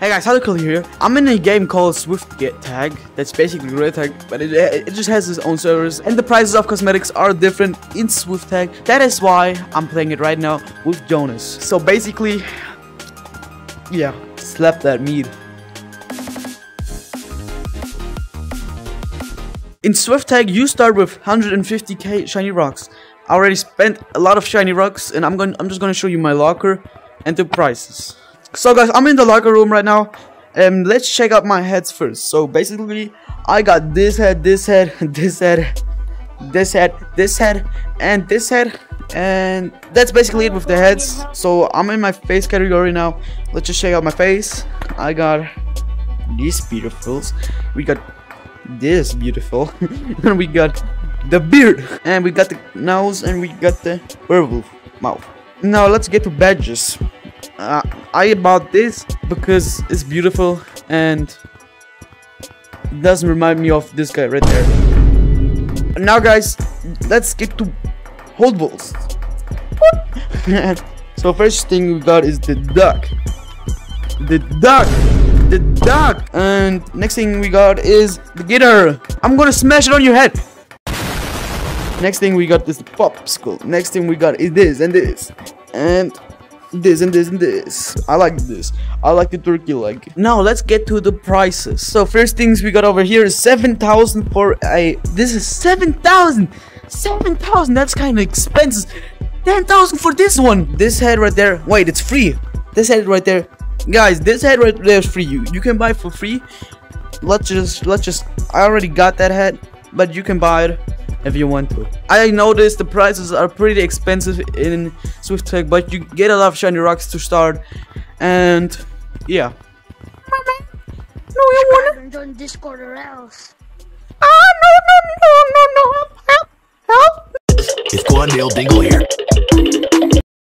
Hey guys, Hardcore here. I'm in a game called Swift Get Tag. That's basically Red Tag, but it, it just has its own servers, and the prices of cosmetics are different in Swift Tag. That is why I'm playing it right now with Jonas. So basically, yeah, slap that meat. In Swift Tag, you start with 150k shiny rocks. I already spent a lot of shiny rocks, and I'm going. I'm just gonna show you my locker and the prices. So guys, I'm in the locker room right now. And let's check out my heads first. So basically, I got this head, this head, this head, this head, this head, and this head. And that's basically it with the heads. So I'm in my face category now. Let's just check out my face. I got these beautifuls. We got this beautiful. and we got the beard. And we got the nose and we got the werewolf mouth. Now let's get to badges uh, I bought this because it's beautiful and doesn't remind me of this guy right there. Now guys, let's get to hold balls. so first thing we got is the duck. The duck. The duck. And next thing we got is the guitar. I'm gonna smash it on your head. Next thing we got is the popsicle. Next thing we got is this and this. And this and this and this. I like this. I like the turkey leg. Now let's get to the prices. So first things we got over here is 7,000 for a... This is 7,000! 7,000! That's kind of expensive. 10,000 for this one! This head right there. Wait, it's free. This head right there. Guys, this head right there is free. You, you can buy for free. Let's just... Let's just... I already got that head. But you can buy it if you want to. I noticed the prices are pretty expensive in Swift Tag, but you get a lot of shiny rocks to start, and yeah. No, you want to join Discord or else. Ah, no, no, no, no, no. Help, help. It's Glendale Dingle here.